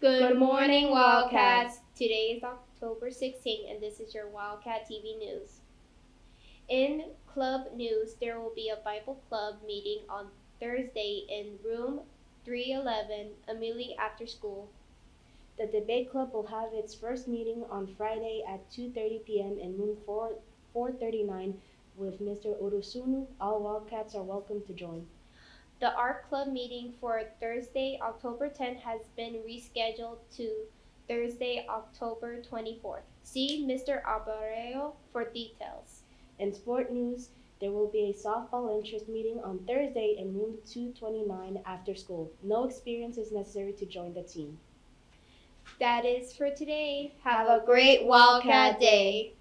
Good morning, Wildcats. Today is October 16th, and this is your Wildcat TV News. In club news, there will be a Bible club meeting on Thursday in room 311 immediately after school. The debate club will have its first meeting on Friday at 2:30 p.m. in room 4 439 with Mr. Urusunu. All Wildcats are welcome to join. The art club meeting for Thursday, October 10th has been rescheduled to Thursday, October 24th. See Mr. Albareo for details. In sport news, there will be a softball interest meeting on Thursday in room 229 after school. No experience is necessary to join the team. That is for today. Have a great Wildcat Day.